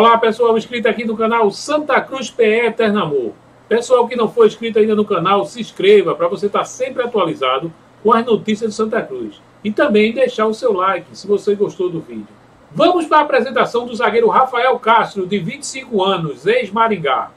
Olá, pessoal inscrito aqui do canal Santa Cruz PE Eterno Amor. Pessoal que não foi inscrito ainda no canal, se inscreva para você estar sempre atualizado com as notícias de Santa Cruz. E também deixar o seu like se você gostou do vídeo. Vamos para a apresentação do zagueiro Rafael Castro, de 25 anos, ex-Maringá.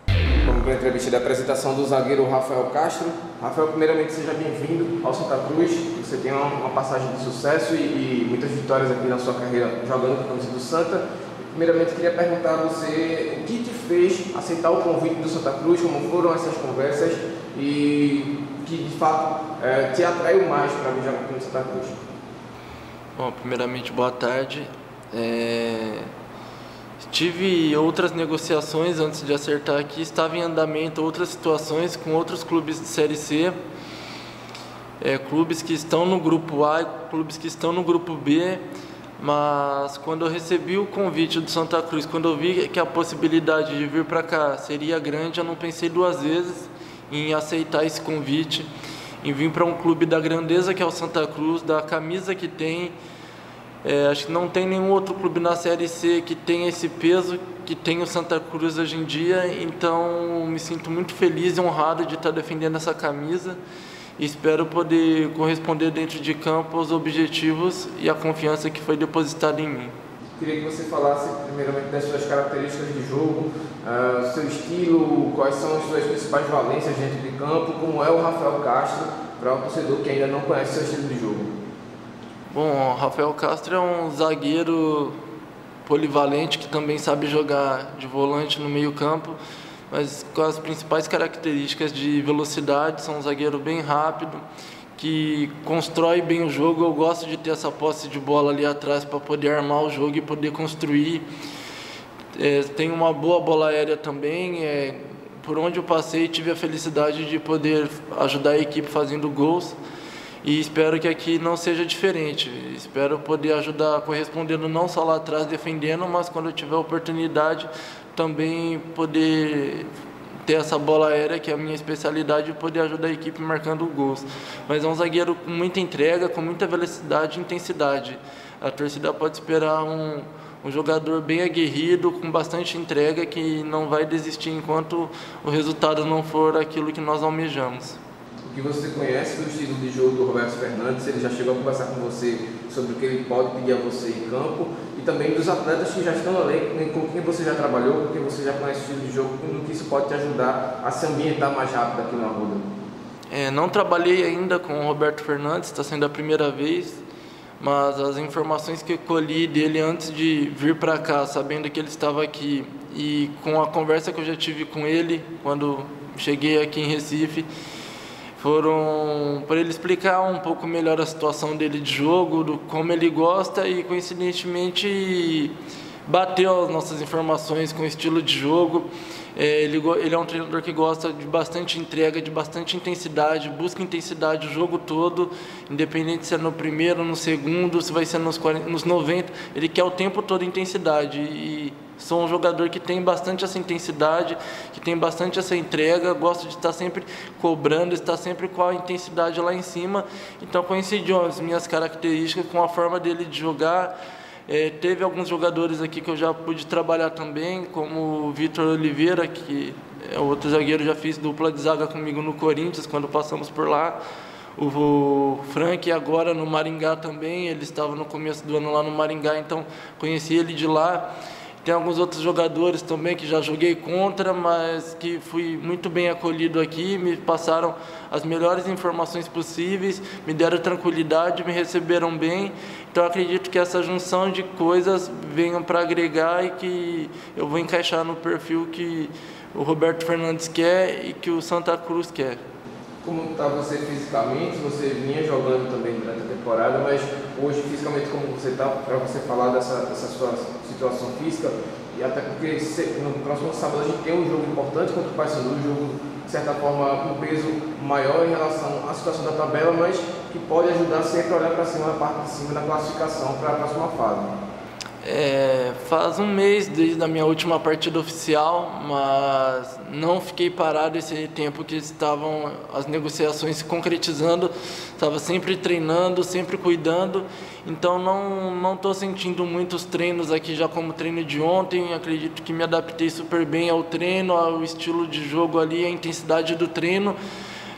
Vamos para a entrevista da apresentação do zagueiro Rafael Castro. Rafael, primeiramente seja bem-vindo ao Santa Cruz. Você tem uma passagem de sucesso e, e, muitas vitórias aqui na sua carreira jogando com a camisa do Santa. Primeiramente, queria perguntar a você o que te fez aceitar o convite do Santa Cruz, como foram essas conversas e que de fato é, te atraiu mais para vir jogar aqui no Santa Cruz. Bom, primeiramente, boa tarde. É... Tive outras negociações antes de acertar aqui, estava em andamento outras situações com outros clubes de Série C, é, clubes que estão no grupo A, clubes que estão no grupo B, mas quando eu recebi o convite do Santa Cruz, quando eu vi que a possibilidade de vir para cá seria grande, eu não pensei duas vezes em aceitar esse convite, em vir para um clube da grandeza que é o Santa Cruz, da camisa que tem. É, acho que não tem nenhum outro clube na Série C que tenha esse peso que tem o Santa Cruz hoje em dia, então me sinto muito feliz e honrado de estar defendendo essa camisa espero poder corresponder dentro de campo aos objetivos e a confiança que foi depositada em mim. Queria que você falasse primeiramente das suas características de jogo, uh, seu estilo, quais são as suas principais valências dentro de campo, como é o Rafael Castro para o torcedor que ainda não conhece seu estilo de jogo. Bom, o Rafael Castro é um zagueiro polivalente que também sabe jogar de volante no meio campo mas com as principais características de velocidade, são um zagueiro bem rápido, que constrói bem o jogo. Eu gosto de ter essa posse de bola ali atrás para poder armar o jogo e poder construir. É, tem uma boa bola aérea também. É, por onde eu passei, tive a felicidade de poder ajudar a equipe fazendo gols. E espero que aqui não seja diferente. Espero poder ajudar correspondendo não só lá atrás defendendo, mas quando eu tiver oportunidade também poder ter essa bola aérea, que é a minha especialidade, e poder ajudar a equipe marcando gols. Mas é um zagueiro com muita entrega, com muita velocidade e intensidade. A torcida pode esperar um, um jogador bem aguerrido, com bastante entrega, que não vai desistir enquanto o resultado não for aquilo que nós almejamos. Que você conhece do estilo de jogo do Roberto Fernandes, ele já chegou a conversar com você sobre o que ele pode pedir a você em campo e também dos atletas que já estão ali, com quem você já trabalhou, com quem você já conhece o estilo de jogo, no que isso pode te ajudar a se ambientar mais rápido aqui no Arruda. É, não trabalhei ainda com o Roberto Fernandes, está sendo a primeira vez, mas as informações que eu colhi dele antes de vir para cá, sabendo que ele estava aqui, e com a conversa que eu já tive com ele quando cheguei aqui em Recife, foram para ele explicar um pouco melhor a situação dele de jogo, do como ele gosta e coincidentemente bateu as nossas informações com o estilo de jogo. É, ele, ele é um treinador que gosta de bastante entrega, de bastante intensidade, busca intensidade o jogo todo, independente se é no primeiro, no segundo, se vai ser nos, 40, nos 90, ele quer o tempo todo intensidade. E Sou um jogador que tem bastante essa intensidade, que tem bastante essa entrega, gosto de estar sempre cobrando, estar sempre com a intensidade lá em cima. Então coincidiu as minhas características com a forma dele de jogar. É, teve alguns jogadores aqui que eu já pude trabalhar também, como o Vitor Oliveira, que é outro zagueiro, já fiz dupla de zaga comigo no Corinthians, quando passamos por lá. O Frank agora no Maringá também, ele estava no começo do ano lá no Maringá, então conheci ele de lá. Tem alguns outros jogadores também que já joguei contra, mas que fui muito bem acolhido aqui, me passaram as melhores informações possíveis, me deram tranquilidade, me receberam bem. Então acredito que essa junção de coisas venham para agregar e que eu vou encaixar no perfil que o Roberto Fernandes quer e que o Santa Cruz quer como está você fisicamente, você vinha jogando também durante a temporada, mas hoje fisicamente como você está, para você falar dessa, dessa sua situação física, e até porque no próximo sábado a gente tem um jogo importante contra o Paysandu, um jogo de certa forma com um peso maior em relação à situação da tabela, mas que pode ajudar sempre a olhar para cima, na parte de cima da classificação para a próxima fase. É, faz um mês desde a minha última partida oficial, mas não fiquei parado esse tempo que estavam as negociações se concretizando. Estava sempre treinando, sempre cuidando, então não não estou sentindo muitos treinos aqui já como treino de ontem. Acredito que me adaptei super bem ao treino, ao estilo de jogo ali, a intensidade do treino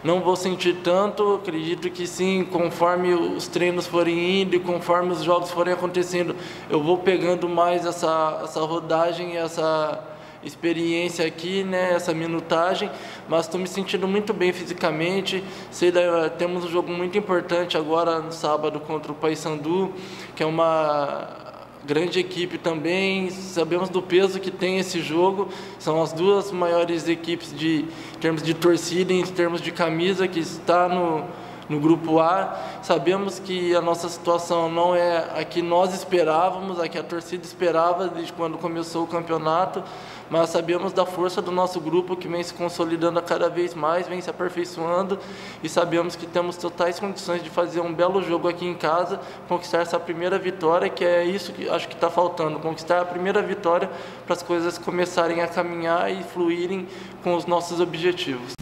não vou sentir tanto. Acredito que sim, conforme os treinos forem indo e conforme os jogos forem acontecendo, eu vou pegando mais essa, essa rodagem, essa experiência aqui, né, essa minutagem, mas estou me sentindo muito bem fisicamente. Sei da, temos um jogo muito importante agora no sábado contra o Paysandu, que é uma grande equipe também. Sabemos do peso que tem esse jogo. São as duas maiores equipes de em termos de torcida, em termos de camisa que está no no grupo A. Sabemos que a nossa situação não é a que nós esperávamos, a que a torcida esperava desde quando começou o campeonato, mas sabemos da força do nosso grupo que vem se consolidando cada vez mais, vem se aperfeiçoando e sabemos que temos totais condições de fazer um belo jogo aqui em casa, conquistar essa primeira vitória, que é isso que acho que está faltando, conquistar a primeira vitória para as coisas começarem a caminhar e fluírem com os nossos objetivos.